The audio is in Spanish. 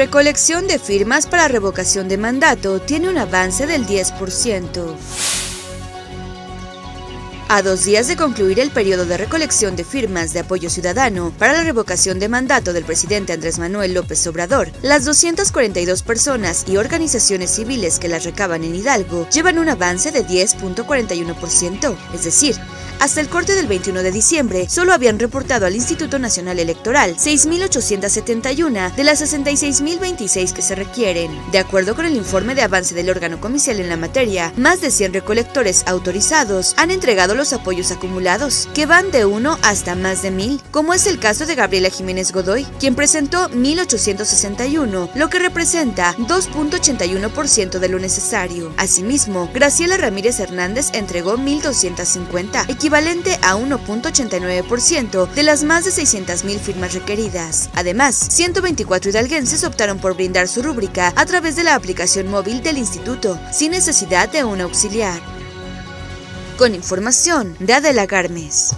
Recolección de firmas para revocación de mandato tiene un avance del 10%. A dos días de concluir el periodo de recolección de firmas de apoyo ciudadano para la revocación de mandato del presidente Andrés Manuel López Obrador, las 242 personas y organizaciones civiles que las recaban en Hidalgo llevan un avance de 10.41%, es decir, hasta el corte del 21 de diciembre, solo habían reportado al Instituto Nacional Electoral 6.871 de las 66.026 que se requieren. De acuerdo con el informe de avance del órgano comicial en la materia, más de 100 recolectores autorizados han entregado los apoyos acumulados, que van de 1 hasta más de 1.000, como es el caso de Gabriela Jiménez Godoy, quien presentó 1.861, lo que representa 2.81% de lo necesario. Asimismo, Graciela Ramírez Hernández entregó 1.250, equivalente a 1.89% de las más de 600.000 firmas requeridas. Además, 124 hidalguenses optaron por brindar su rúbrica a través de la aplicación móvil del instituto, sin necesidad de un auxiliar con información de Adela Carmes.